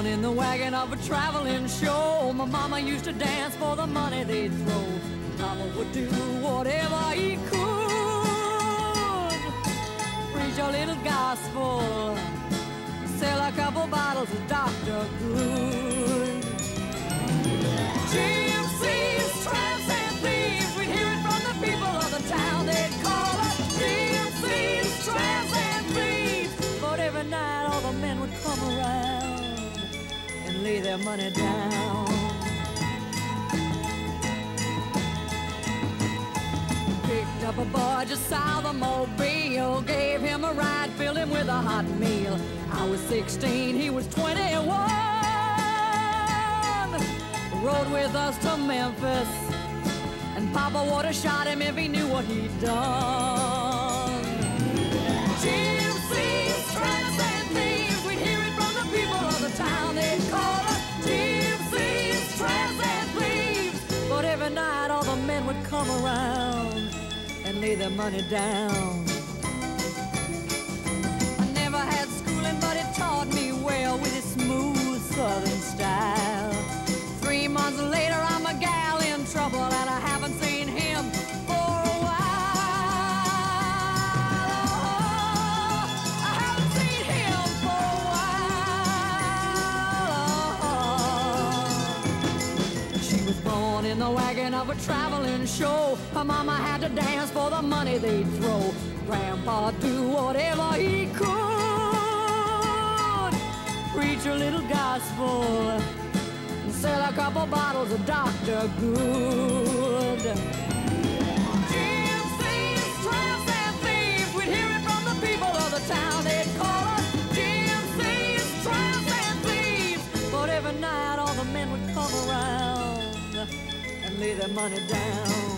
born in the wagon of a traveling show. My mama used to dance for the money they'd throw. Papa would do whatever he could. Preach a little gospel, sell a couple bottles of Dr. Good. Money down. Picked up a boy just south of Mobile, gave him a ride, filled him with a hot meal. I was 16, he was 21. Rode with us to Memphis, and Papa would have shot him if he knew what he'd done. Would come around and lay their money down. In the wagon of a traveling show. Her mama had to dance for the money they'd throw. Grandpa do whatever he could. Preach a little gospel and sell a couple bottles of Dr. Good. Gypsies tramps and thieves, we'd hear it from the people of the town. They'd call us Gypsies tramps and thieves. But every night all the men would come around lay their money down.